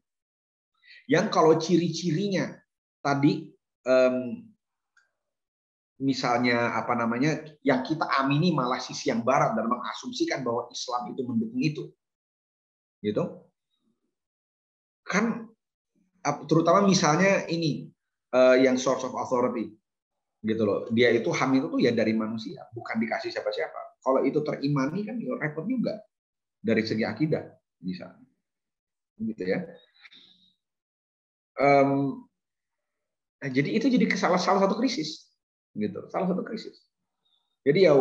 yang kalau ciri-cirinya tadi misalnya apa namanya yang kita amini malah sisi yang barat dan mengasumsikan bahwa Islam itu mendukung itu. Gitu. Kan terutama misalnya ini uh, yang source of authority. Gitu loh. Dia itu ham itu ya dari manusia bukan dikasih siapa-siapa. Kalau itu terimani kan ya repot juga. Dari segi akidah bisa gitu ya um, jadi itu jadi salah salah satu krisis gitu. Salah satu krisis. Jadi ya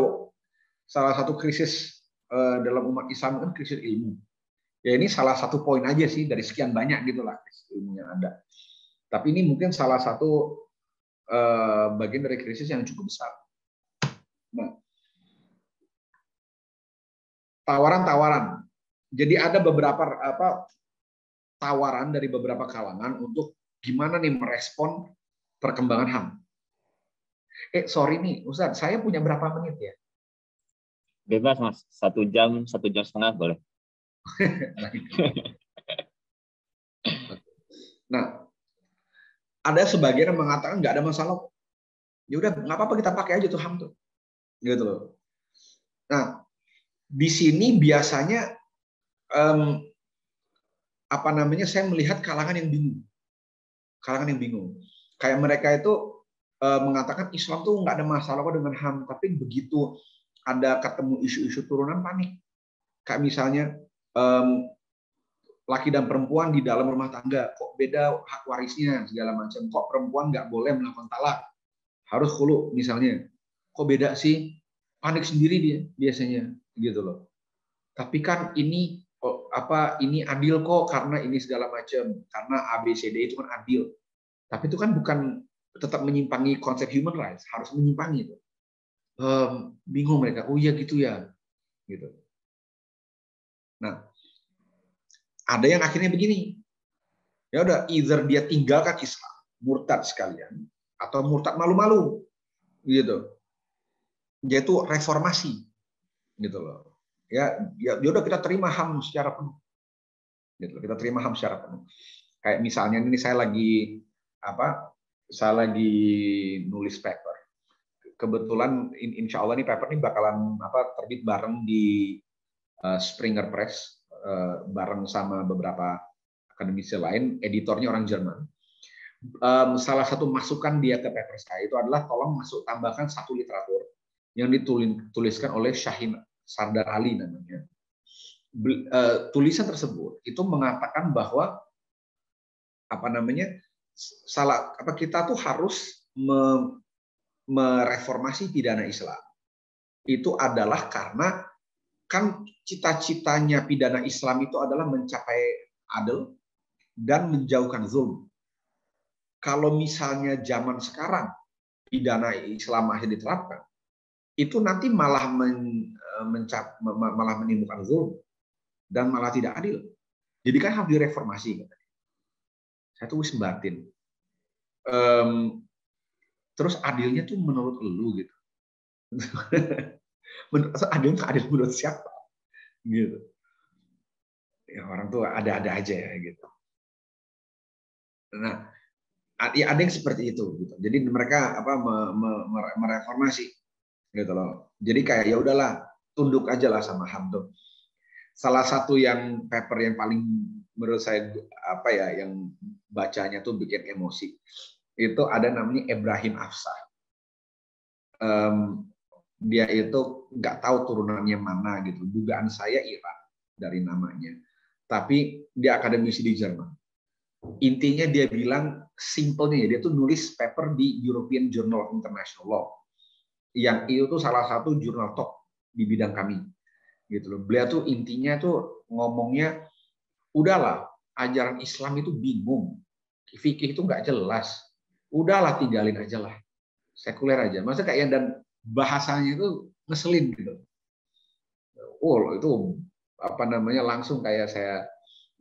salah satu krisis uh, dalam umat Islam kan krisis ilmu. Ya ini salah satu poin aja sih dari sekian banyak gitulah ilmu yang ada. Tapi ini mungkin salah satu uh, bagian dari krisis yang cukup besar. Nah tawaran-tawaran. Jadi ada beberapa apa tawaran dari beberapa kalangan untuk gimana nih merespon perkembangan HAM eh sorry nih Ustaz, saya punya berapa menit ya? Bebas mas, satu jam, satu jam setengah boleh. *laughs* nah, ada sebagian yang mengatakan nggak ada masalah. Ya udah, nggak apa-apa kita pakai aja tuh ham tuh, gitu loh. Nah, di sini biasanya um, apa namanya saya melihat kalangan yang bingung, kalangan yang bingung. Kayak mereka itu Eh, mengatakan Islam tuh nggak ada masalah kok dengan HAM, tapi begitu ada ketemu isu-isu turunan panik. Kayak misalnya laki dan perempuan di dalam rumah tangga kok beda hak warisnya segala macam. Kok perempuan nggak boleh melakukan talak, harus hulu misalnya. Kok beda sih? Panik sendiri dia biasanya gitu loh. Tapi kan ini apa ini adil kok karena ini segala macam karena ABCD itu kan adil. Tapi itu kan bukan tetap menyimpangi konsep human rights, harus menyimpangi itu. Um, bingung mereka, oh iya gitu ya, gitu. Nah, ada yang akhirnya begini, ya udah, either dia tinggalkan Islam, murtad sekalian, atau murtad malu-malu, gitu. Yaitu reformasi, gitu loh. Ya, ya, ya udah kita terima ham secara penuh, gitu. Kita terima ham secara penuh. Kayak misalnya ini saya lagi apa saya lagi nulis paper kebetulan insya Allah nih paper ini bakalan apa terbit bareng di uh, Springer Press uh, bareng sama beberapa akademisi lain, editornya orang Jerman. Um, salah satu masukan dia ke paper saya itu adalah tolong masuk tambahkan satu literatur yang dituliskan oleh Shahin Sardar Ali namanya. Uh, tulisan tersebut itu mengatakan bahwa apa namanya salah apa kita tuh harus me, mereformasi pidana Islam itu adalah karena kan cita-citanya pidana Islam itu adalah mencapai adil dan menjauhkan zulm. Kalau misalnya zaman sekarang pidana Islam masih diterapkan, itu nanti malah men, eh, mencap, malah menimbulkan zulm dan malah tidak adil. Jadi kan harus direformasi. Saya tuh wis batin. Um, terus adilnya tuh menurut lu gitu *laughs* adil adil menurut siapa gitu ya orang tuh ada-ada aja ya gitu nah ya ada yang seperti itu gitu jadi mereka apa me, me, mereformasi gitu loh jadi kayak ya udahlah tunduk aja lah sama Hamdo salah satu yang paper yang paling menurut saya apa ya yang bacanya tuh bikin emosi itu ada namanya Ibrahim Afsar. Um, dia itu nggak tahu turunannya mana gitu. Dugaan saya Iran dari namanya. Tapi dia akademisi di Jerman. Intinya dia bilang simpelnya ya, dia tuh nulis paper di European Journal of International Law. Yang itu tuh salah satu jurnal top di bidang kami. Gitu loh. Beliau tuh intinya tuh ngomongnya udahlah ajaran Islam itu bingung. Fikih itu nggak jelas udahlah tinggalin aja lah sekuler aja masa kayak dan bahasanya itu ngeselin gitu oh itu apa namanya langsung kayak saya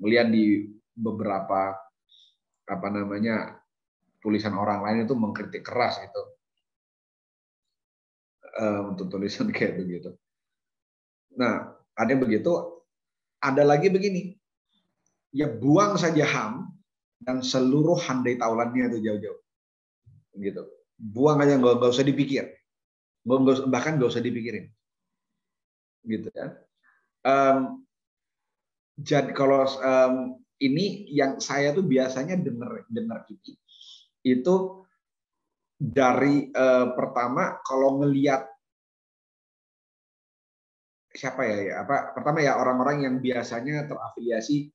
melihat di beberapa apa namanya tulisan orang lain itu mengkritik keras itu uh, untuk tulisan *laughs* kayak begitu. Nah, ada yang begitu, ada lagi begini, ya buang saja ham dan seluruh handai taulannya itu jauh-jauh. Gitu. Buang aja nggak usah dipikir. Bahkan nggak usah dipikirin. Gitu ya. Um, jadi kalau um, ini yang saya tuh biasanya dengar dengar ini itu dari uh, pertama kalau ngelihat siapa ya, ya apa pertama ya orang-orang yang biasanya terafiliasi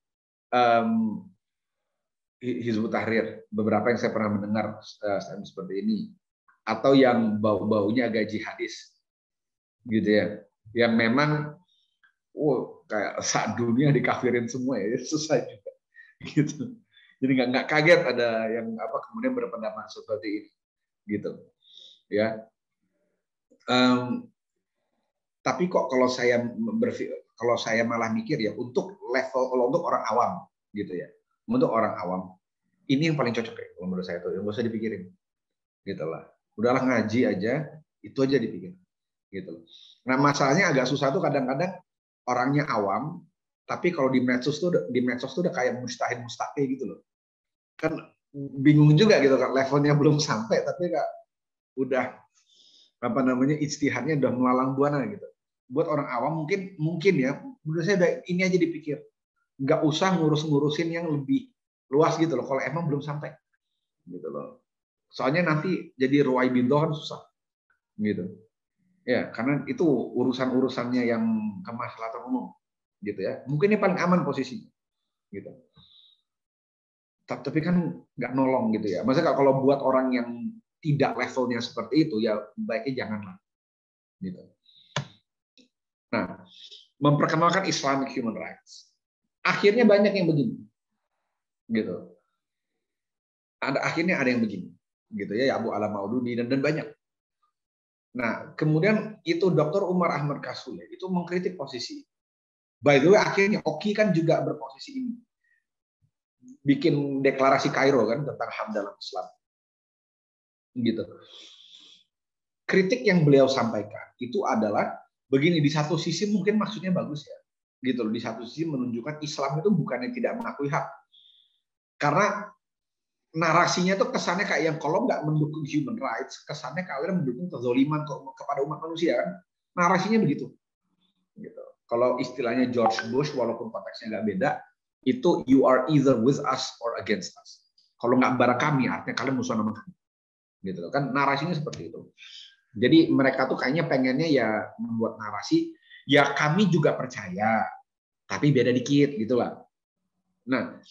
um, Hizbut Tahrir, beberapa yang saya pernah mendengar uh, seperti ini, atau yang bau-baunya agak jihadis, gitu ya, yang memang, wow, kayak saat dunia dikafirin semua ya, *laughs* susah juga, gitu. Jadi nggak kaget ada yang apa kemudian berpendapat seperti ini, gitu, ya. Um, tapi kok kalau saya berpikir, kalau saya malah mikir ya untuk level untuk orang awam, gitu ya untuk orang awam ini yang paling cocok ya menurut saya itu yang gak usah dipikirin gitu lah. Udahlah ngaji aja itu aja dipikir gitu loh. Nah masalahnya agak susah tuh kadang-kadang orangnya awam tapi kalau di medsos tuh di medsos tuh udah kayak mustahil mustahil gitu loh. Kan bingung juga gitu kan levelnya belum sampai tapi kak udah apa namanya istihadnya udah melalang buana gitu buat orang awam mungkin mungkin ya menurut saya ini aja dipikir nggak usah ngurus-ngurusin yang lebih luas gitu loh. Kalau emang belum sampai, gitu loh. Soalnya nanti jadi ruai bintoh kan susah, gitu. Ya, karena itu urusan-urusannya yang kemaslahatan umum, gitu ya. Mungkin ini paling aman posisinya, gitu. Tapi kan nggak nolong gitu ya. Maksudnya kalau buat orang yang tidak levelnya seperti itu, ya baiknya janganlah, gitu. Nah, memperkenalkan Islamic human rights akhirnya banyak yang begini gitu ada akhirnya ada yang begini gitu ya Abu Alam Maududi dan dan banyak nah kemudian itu Dr. Umar Ahmad Kasule itu mengkritik posisi by the way akhirnya Oki kan juga berposisi ini bikin deklarasi Kairo kan tentang HAM dalam Islam gitu kritik yang beliau sampaikan itu adalah begini di satu sisi mungkin maksudnya bagus ya gitu loh di satu sisi menunjukkan Islam itu bukannya tidak mengakui hak karena narasinya tuh kesannya kayak yang kalau nggak mendukung human rights, kesannya kalian mendukung kezoliman kepada umat manusia kan? Narasinya begitu. Gitu. Kalau istilahnya George Bush, walaupun konteksnya nggak beda, itu you are either with us or against us. Kalau nggak bareng kami, artinya kalian musuh sama kami. Gitu kan narasinya seperti itu. Jadi mereka tuh kayaknya pengennya ya membuat narasi, ya kami juga percaya, tapi beda dikit gitulah. Nah,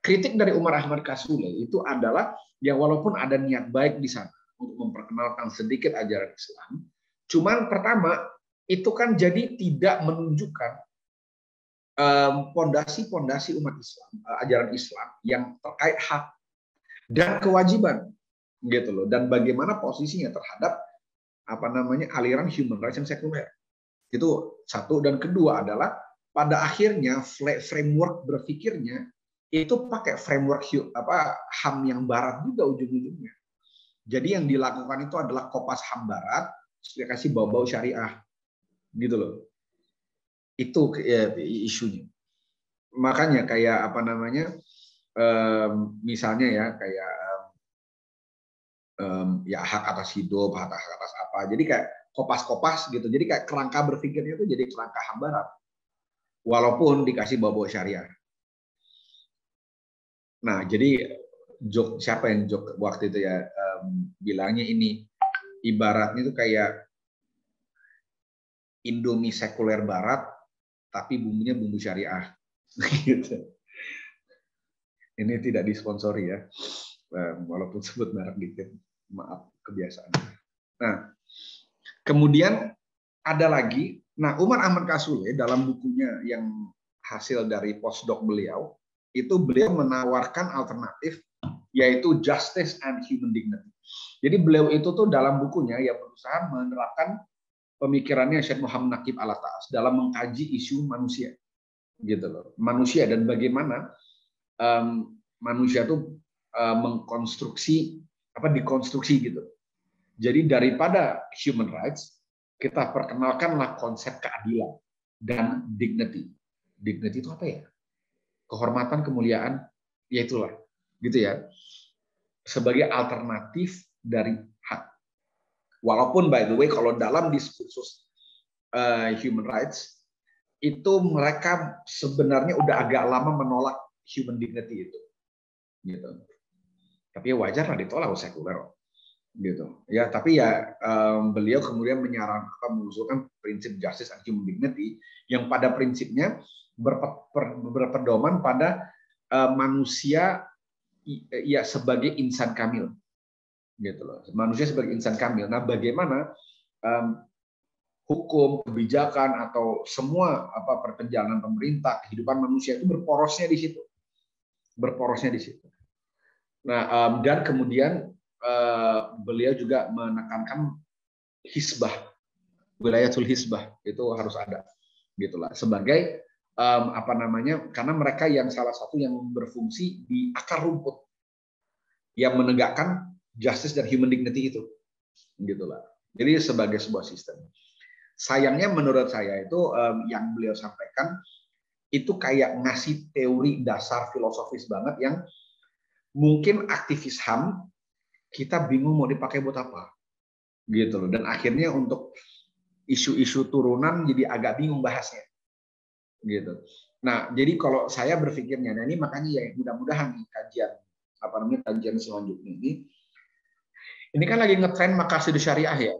kritik dari Umar Ahmad Kasule itu adalah ya walaupun ada niat baik di sana untuk memperkenalkan sedikit ajaran Islam, cuman pertama itu kan jadi tidak menunjukkan pondasi-pondasi umat Islam, eh, ajaran Islam yang terkait hak dan kewajiban gitu loh dan bagaimana posisinya terhadap apa namanya aliran human rights yang sekuler. Itu satu dan kedua adalah pada akhirnya framework berpikirnya itu pakai framework apa HAM yang barat juga ujung-ujungnya. Jadi yang dilakukan itu adalah kopas HAM barat, kasih bau-bau syariah. Gitu loh itu ya, isunya. Makanya kayak apa namanya misalnya ya kayak ya hak atas hidup hak atas apa. Jadi kayak kopas-kopas gitu. Jadi kayak kerangka berpikirnya itu jadi kerangka hambarat. Walaupun dikasih bawa-bawa syariah. Nah jadi jok siapa yang jok waktu itu ya um, bilangnya ini ibaratnya itu kayak Indomie sekuler barat tapi bumbunya bumbu syariah. *laughs* gitu. Ini tidak disponsori ya, walaupun sebut merek dikit. Maaf kebiasaan. Nah, kemudian ada lagi, nah Umar Ahmad Kasule dalam bukunya yang hasil dari postdoc beliau, itu beliau menawarkan alternatif yaitu justice and human dignity. Jadi beliau itu tuh dalam bukunya ya berusaha menerapkan pemikirannya Syekh Muhammad Nakib Alatas dalam mengkaji isu manusia. Gitu loh. Manusia dan bagaimana um, manusia itu uh, mengkonstruksi apa dikonstruksi gitu. Jadi daripada human rights kita perkenalkanlah konsep keadilan dan dignity. Dignity itu apa ya? Kehormatan kemuliaan ya itulah. Gitu ya. Sebagai alternatif dari Walaupun by the way kalau dalam diskursus uh, human rights itu mereka sebenarnya udah agak lama menolak human dignity itu. Gitu. Tapi ya wajar lah ditolak sekuler gitu. Ya, tapi ya um, beliau kemudian menyarankan mengusulkan prinsip justice and human dignity yang pada prinsipnya berpedoman pada uh, manusia ya sebagai insan kamil gitu loh. Manusia sebagai insan kamil. Nah, bagaimana um, hukum, kebijakan atau semua apa perjalanan pemerintah, kehidupan manusia itu berporosnya di situ. Berporosnya di situ. Nah, um, dan kemudian uh, beliau juga menekankan hisbah, wilayah hisbah itu harus ada, gitulah. Sebagai um, apa namanya? Karena mereka yang salah satu yang berfungsi di akar rumput, yang menegakkan justice dan human dignity itu. Gitulah jadi sebagai sebuah sistem. Sayangnya menurut saya itu um, yang beliau sampaikan itu kayak ngasih teori dasar filosofis banget yang mungkin aktivis HAM kita bingung mau dipakai buat apa. Gitu loh. Dan akhirnya untuk isu-isu turunan jadi agak bingung bahasnya. Gitu. Nah jadi kalau saya berpikirnya nah ini makanya ya mudah-mudahan kajian apa namanya kajian selanjutnya ini ini kan lagi ngetrend makasidu syariah ya.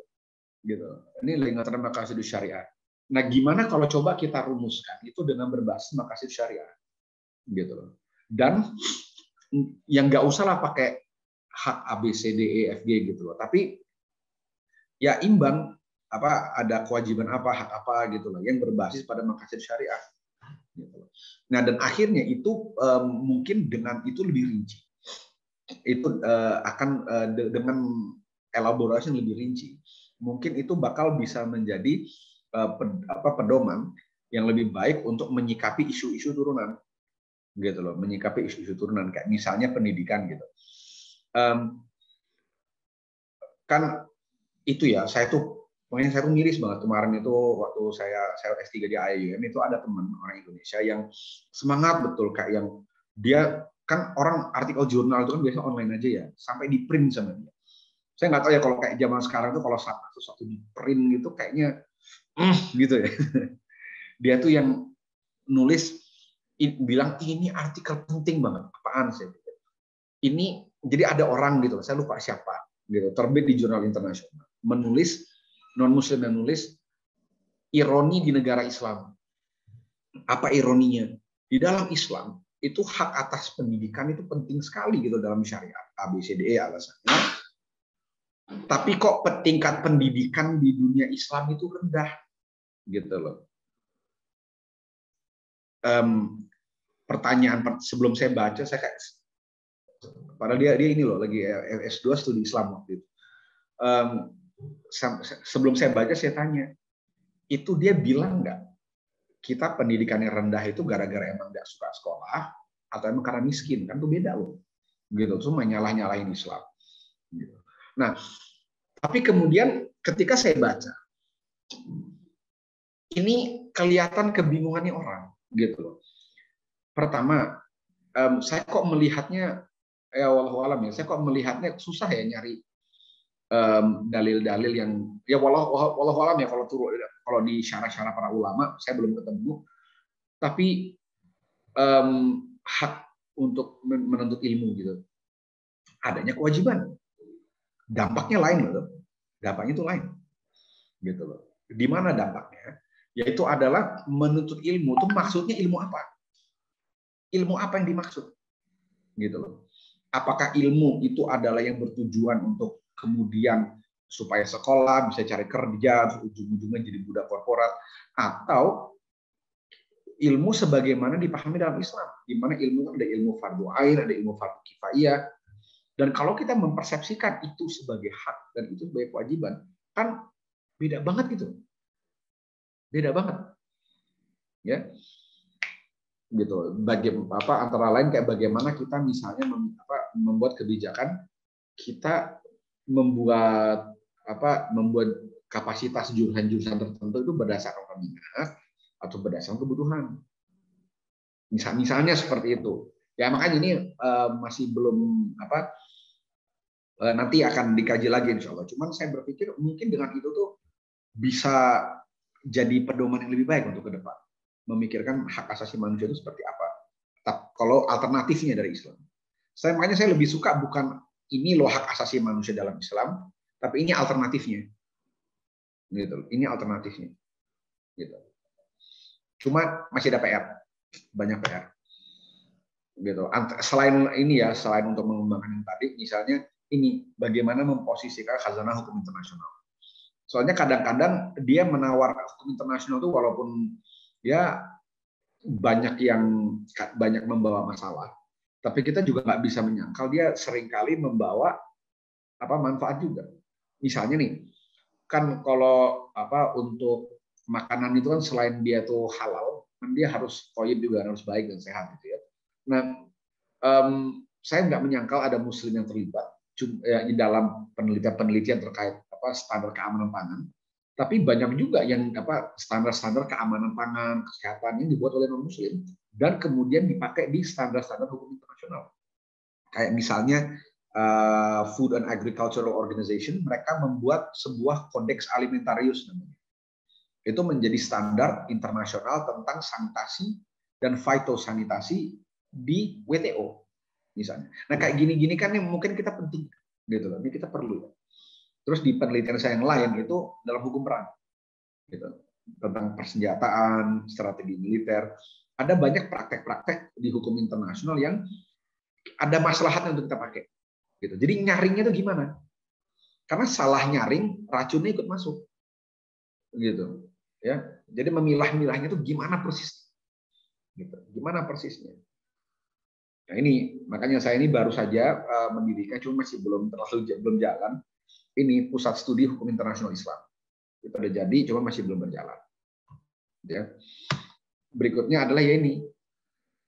Gitu. Ini lagi ngetrend makasidu syariah. Nah, gimana kalau coba kita rumuskan itu dengan berbasis makasidu syariah? Gitu loh. Dan yang nggak usah lah pakai hak A B C D E F G gitu loh. Tapi ya imbang apa ada kewajiban apa hak apa gitu loh yang berbasis pada makasih syariah. Gitu loh. Nah dan akhirnya itu um, mungkin dengan itu lebih rinci itu uh, akan uh, de dengan elaborasi yang lebih rinci. Mungkin itu bakal bisa menjadi uh, ped apa pedoman yang lebih baik untuk menyikapi isu-isu turunan. Gitu loh menyikapi isu-isu turunan kayak misalnya pendidikan gitu. Um, kan itu ya saya tuh pokoknya saya tuh miris banget kemarin itu waktu saya saya S3 di IAIN itu ada teman orang Indonesia yang semangat betul kayak yang dia kan orang artikel jurnal itu kan biasa online aja ya, sampai di print sama dia. Saya nggak tahu ya kalau kayak zaman sekarang tuh kalau satu satu di print gitu kayaknya mm, gitu ya. *laughs* Dia tuh yang nulis bilang ini artikel penting banget. Apaan sih? Ini jadi ada orang gitu, saya lupa siapa gitu, terbit di jurnal internasional, menulis non muslim yang nulis ironi di negara Islam. Apa ironinya? Di dalam Islam itu hak atas pendidikan itu penting sekali gitu dalam syariat ABCDE alasannya. Tapi kok tingkat pendidikan di dunia Islam itu rendah gitu loh. Um, pertanyaan sebelum saya baca saya kayak padahal dia dia ini loh lagi S2 studi Islam waktu itu. Um, sebelum saya baca saya tanya itu dia bilang nggak kita pendidikannya rendah itu gara-gara emang nggak suka sekolah atau emang karena miskin kan tuh beda loh. Gitu cuma nyalah nyalahin Islam. Gitu. nah tapi kemudian ketika saya baca ini kelihatan kebingungannya orang gitu loh. Pertama um, saya kok melihatnya ya walau alam ya saya kok melihatnya susah ya nyari dalil-dalil um, yang ya walau walau alam ya kalau turun kalau di syarah-syarah para ulama saya belum ketemu. Tapi um, hak untuk menuntut ilmu gitu. Adanya kewajiban. Dampaknya lain loh dampaknya itu lain. Gitu loh. Di mana dampaknya? Yaitu adalah menuntut ilmu. Itu maksudnya ilmu apa? Ilmu apa yang dimaksud? Gitu loh. Apakah ilmu itu adalah yang bertujuan untuk kemudian supaya sekolah, bisa cari kerja, ujung-ujungnya jadi budak korporat, atau ilmu sebagaimana dipahami dalam Islam, di mana ilmu ada ilmu fardu air, ada ilmu fardu kifayah, dan kalau kita mempersepsikan itu sebagai hak dan itu sebagai kewajiban, kan beda banget gitu, beda banget, ya, gitu. Bagi apa antara lain kayak bagaimana kita misalnya mem, apa, membuat kebijakan kita membuat apa membuat kapasitas jurusan-jurusan tertentu itu berdasarkan peminat atau berdasarkan kebutuhan. Misal, misalnya seperti itu. Ya makanya ini uh, masih belum apa uh, nanti akan dikaji lagi insya Allah. Cuman saya berpikir mungkin dengan itu tuh bisa jadi pedoman yang lebih baik untuk ke depan. Memikirkan hak asasi manusia itu seperti apa. Kalau alternatifnya dari Islam. Saya makanya saya lebih suka bukan ini loh hak asasi manusia dalam Islam, tapi ini alternatifnya. Gitu. Ini alternatifnya. Gitu. Cuma masih ada PR. Banyak PR. Gitu. Selain ini ya, selain untuk mengembangkan yang tadi, misalnya ini bagaimana memposisikan khazanah hukum internasional. Soalnya kadang-kadang dia menawar hukum internasional itu walaupun ya banyak yang banyak membawa masalah, tapi kita juga nggak bisa menyangkal dia sering kali membawa apa manfaat juga. Misalnya nih, kan kalau apa untuk makanan itu kan selain dia tuh halal, kan dia harus toyib juga harus baik dan sehat gitu ya. Nah, um, saya nggak menyangkal ada muslim yang terlibat ya, di dalam penelitian-penelitian terkait apa standar keamanan pangan. Tapi banyak juga yang apa standar-standar keamanan pangan, kesehatan yang dibuat oleh non muslim dan kemudian dipakai di standar-standar hukum internasional. Kayak misalnya uh, Food and Agricultural Organization, mereka membuat sebuah kodeks alimentarius namanya. Itu menjadi standar internasional tentang sanitasi dan fitosanitasi di WTO misalnya. Nah kayak gini-gini kan yang mungkin kita penting gitu loh, ini kita perlu. Terus di penelitian saya yang lain itu dalam hukum perang, gitu tentang persenjataan, strategi militer. Ada banyak praktek-praktek di hukum internasional yang ada masalahnya untuk kita pakai. Gitu. Jadi nyaringnya itu gimana? Karena salah nyaring, racunnya ikut masuk. Gitu. Ya. Jadi memilah-milahnya itu gimana persis? Gitu. Gimana persisnya? Nah ini makanya saya ini baru saja uh, mendirikan, cuma masih belum terlalu belum jalan. Ini pusat studi hukum internasional Islam. Itu udah jadi, cuma masih belum berjalan. Ya. Berikutnya adalah ya ini.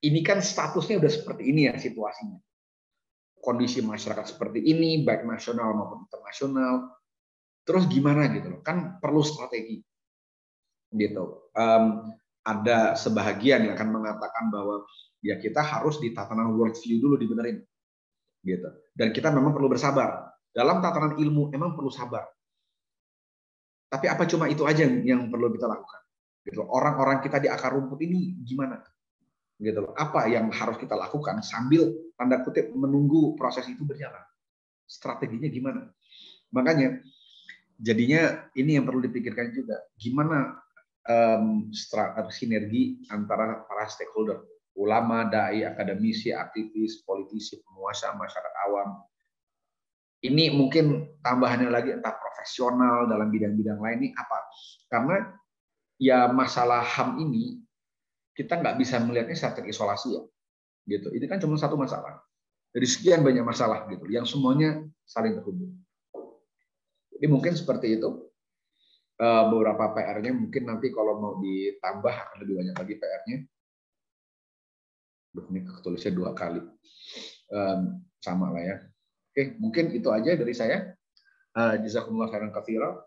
Ini kan statusnya udah seperti ini ya situasinya kondisi masyarakat seperti ini, baik nasional maupun internasional. Terus gimana gitu loh? Kan perlu strategi. Gitu. Um, ada sebahagian yang akan mengatakan bahwa ya kita harus di tatanan worldview dulu dibenerin gitu dan kita memang perlu bersabar dalam tatanan ilmu memang perlu sabar tapi apa cuma itu aja yang perlu kita lakukan gitu orang-orang kita di akar rumput ini gimana gitu apa yang harus kita lakukan sambil tanda kutip menunggu proses itu berjalan? Strateginya gimana? Makanya jadinya ini yang perlu dipikirkan juga. Gimana um, sinergi antara para stakeholder? Ulama dai akademisi aktivis politisi penguasa masyarakat awam. Ini mungkin tambahannya lagi entah profesional dalam bidang-bidang lain ini apa? Karena ya masalah ham ini kita nggak bisa melihatnya secara terisolasi ya gitu. Ini kan cuma satu masalah. Dari sekian banyak masalah gitu. Yang semuanya saling terhubung. Jadi mungkin seperti itu. Eh, beberapa PR-nya mungkin nanti kalau mau ditambah akan lebih banyak lagi PR-nya ini ketulisnya dua kali. Sama lah ya. Oke mungkin itu aja dari saya. Uh, jazakumullah khairan katsira